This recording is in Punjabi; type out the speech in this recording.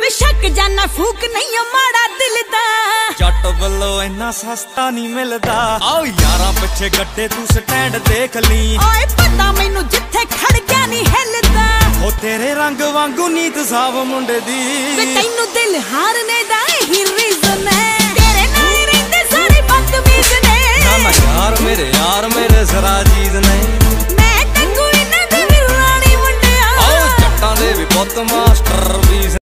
ਵਿਸ਼ਕ ਜਾਨਾ ਫੂਕ ਨਹੀਂ ਮਾੜਾ ਦਿਲ ਦਾ। ਜੱਟ ਵੱਲੋਂ ਇੰਨਾ ਸਸਤਾ ਨਹੀਂ ਮਿਲਦਾ। ਆਓ ਯਾਰਾ ਪਿੱਛੇ ਗੱਡੇ ਤੂੰ ਸਟੈਂਡ ਦੇਖ ਲਈ ਓਏ ਪਤਾ ਮੈਨੂੰ ਜਿੱਥੇ ਖੜ ਗਿਆ ਨਹੀਂ ਹਿੱਲਦਾ। ਉਹ ਤੇਰੇ ਰੰਗ ਵਾਂਗੂ ਨੀਤ ਸਾਵ ਮੁੰਡੇ ਦੀ। ਤੈਨੂੰ ਦਿਲ ਹਾਰਨੇ ਦਾ ਹੀ ਰੀਜ਼ਨ ਹੈ। ਤੇਰੇ ਨਾਲ ਰਹਿੰਦੇ ਸਾਰੇ ਬਦਮੀਜ਼ ਨੇ। ਨਾ ਯਾਰ ਮੇਰੇ ਯਾਰ ਮੇਰੇ ਸਰਾਜੀਜ਼ ਨੇ। ਮੈਂ ਕੰਗੂ ਇਹਨਾਂ ਦੇ ਵੀ ਰਾਣੀ ਮੁੰਡਿਆ। ਆਓ ਜੱਟਾਂ ਦੇ ਵੀ ਪੁੱਤ ਮਾਸਟਰ ਵੀ